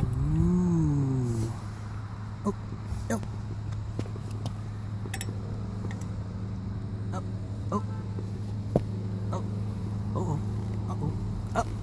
Ooh. Oh, no. Oh, oh, oh, oh, oh, oh. oh.